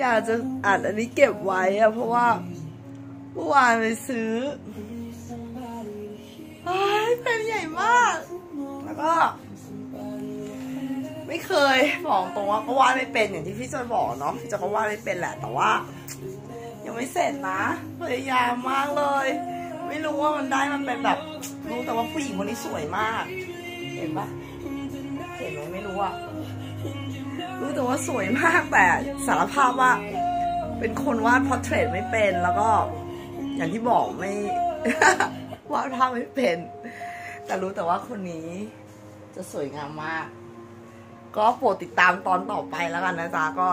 อยากจะอ่านอันนี้เก็บไว้อะเพราะว่าเมื่อวานไปซื้อเฮ้เป็นใหญ่มาก แล้วก็ ไม่เคยบอกตรงว่าก็วาดไม่เป็นอย่างที่พี่จอยบอกเนาะพี่จอยก็วาดไม่เป็นแหละแต่ว่า ยังไม่เสร็จนะพยายามมากเลย ไม่รู้ว่ามันได้มันเป็นแบบรู้แต่ว่าผู้หญิงคนนี้สวยมาก เห็นปะเห็นไหมไม่รู้อะ รู้แต่ว่าสวยมากแต่สารภาพว่า เป็นคนวาด portrait ไม่เป็น แล้วก็อย่างที่บอกไม่วาดภาพไม่เป็น แต่รู้แต่ว่าคนนี้จะสวยงามมาก ก็โปรดติดตามตอนต่อไปแล้วกันนะจ๊ะก็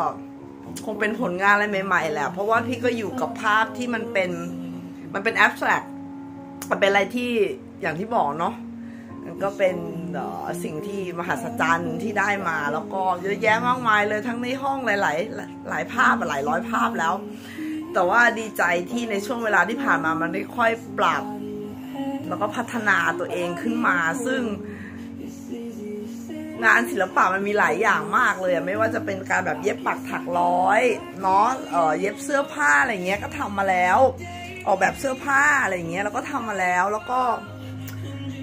คงเป็นผลงานอะไรใหม่ๆแหละเพราะว่าพี่ก็อยู่กับภาพที่มันเป็นมันเป็น abstractมันเป็นอะไรที่อย่างที่บอกเนาะมันก็เป็น สิ่งที่มหัศจรรย์ที่ได้มา แล้วก็เยอะแยะมากมายเลยทั้งในห้องหลายๆหลายภาพหลายร้อยภาพแล้ว แต่ว่าดีใจที่ในช่วงเวลาที่ผ่านมามันได้ค่อยปรับ แล้วก็พัฒนาตัวเองขึ้นมา ซึ่ง งานศิลปะมันมีหลายอย่างมากเลยไม่ว่าจะเป็นการแบบเย็บปักถักร้อยเนาะเย็บเสื้อผ้าอะไรเงี้ยก็ทำมาแล้ว ออกแบบเสื้อผ้าอะไรเงี้ยแล้วก็ทำมาแล้วแล้วก็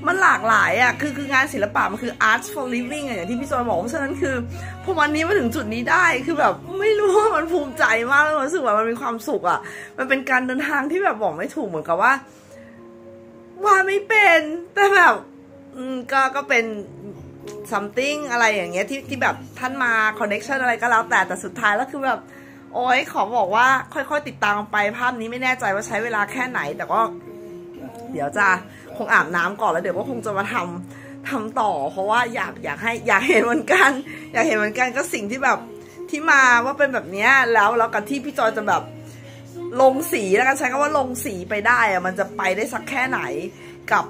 มันหลากหลายอะคือคืองานศิลปะมันคือ art for living อะอย่างที่พี่จอยบอกเพราะฉะนั้นคือพอวันนี้มาถึงจุดนี้ได้คือแบบไม่รู้ว่ามันภูมิใจมากแล้วรู้สึกว่ามันมีความสุขอะ มันเป็นการเดินทางที่แบบบอกไม่ถูกเหมือนกับว่าว่าไม่เป็นแต่แบบอืมก็ก็เป็น something อะไรอย่างเงี้ยที่ที่แบบท่านมา connection อะไรก็แล้วแต่แต่สุดท้ายแล้วคือแบบโอ้ยขอบอกว่าค่อยๆติดตามไปภาพนี้ไม่แน่ใจว่าใช้เวลาแค่ไหน แต่ก็ เดี๋ยวจะคงอาบน้ำก่อนแล้วเดี๋ยวก็คงจะมาทำทำต่อ เพราะว่าอยากอยากให้อยากเห็นเหมือนกัน อยากเห็นเหมือนกันก็สิ่งที่แบบที่มาว่าเป็นแบบนี้แล้วแล้วกับที่พี่จอยจะแบบลงสีแล้วกันใช้คำว่าลงสีไปได้อะมันจะไปได้สักแค่ไหนกับ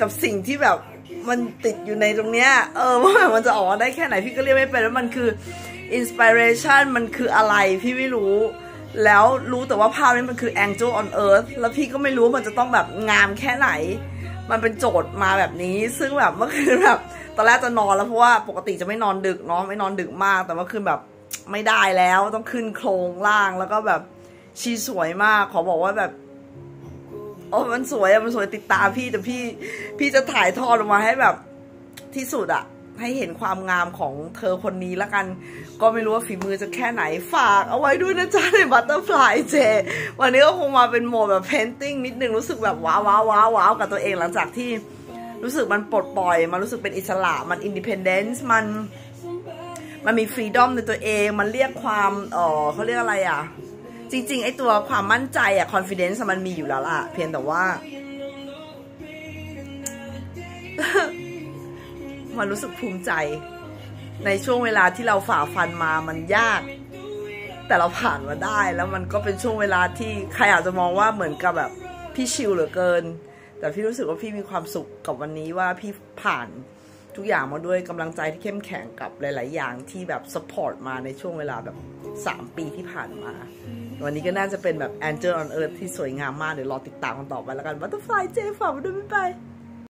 กับสิ่งที่แบบมันติดอยู่ในตรงเนี้ยเออว่าแบบมันจะออกได้แค่ไหนพี่ก็เรียกไม่เป็นว่ามันคืออินสปิเรชันมันคืออะไรพี่ไม่รู้ แล้วรู้แต่ว่าภาพนี้มันคือ Angel on Earth แล้วพี่ก็ไม่รู้มันจะต้องแบบงามแค่ไหน มันเป็นโจทย์มาแบบนี้ ซึ่งแบบเมื่อคืนแบบตอนแรกจะนอนแล้วเพราะว่าปกติจะไม่นอนดึกเนาะไม่นอนดึกมาก แต่เมื่อคืนแบบไม่ได้แล้วต้องขึ้นโครงล่างแล้วก็แบบชีสวยมาก ขอบอกว่าแบบโอ้มันสวยอะมันสวยติดตาพี่แต่พี่ พี่จะถ่ายทอดออกมาให้แบบที่สุดอะ ให้เห็นความงามของเธอคนนี้ละกัน ก็ไม่รู้ว่าฝีมือจะแค่ไหนฝากเอาไว้ด้วยนะจ๊ะใน Butterfly J วันนี้ก็คงมาเป็นโหมดแบบ painting นิดนึงรู้สึกแบบว้าวว้าวว้าวว้าวกับตัวเองหลังจากที่รู้สึกมันปลดปล่อย มันรู้สึกเป็นอิสระมัน independence มันมันมี freedom ในตัวเอง มันเรียกความเออเขาเรียกอะไรอะ จริง ๆ ไอ้ตัวความมั่นใจอะ confidence อะมันมีอยู่แล้วล่ะ เพียงแต่ว่า มันรู้สึกภูมิใจ ในช่วงเวลาที่เราฝ่าฟันมามันยาก แต่เราผ่านมาได้ แล้วมันก็เป็นช่วงเวลาที่ใครอาจจะมองว่าเหมือนกับแบบพี่ชิลเหลือเกิน แต่พี่รู้สึกว่าพี่มีความสุขกับวันนี้ว่าพี่ผ่านทุกอย่างมาด้วยกำลังใจที่เข้มแข็งกับหลาย ๆ อย่างที่แบบสปอร์ตมาในช่วงเวลาแบบ 3 ปีที่ผ่านมา วันนี้ก็น่าจะเป็นแบบ Angel on Earth ที่สวยงามมาก เดี๋ยวรอติดตามกันต่อไปแล้วกัน Butterfly J ฝากมาด้วยบ๊ายบาย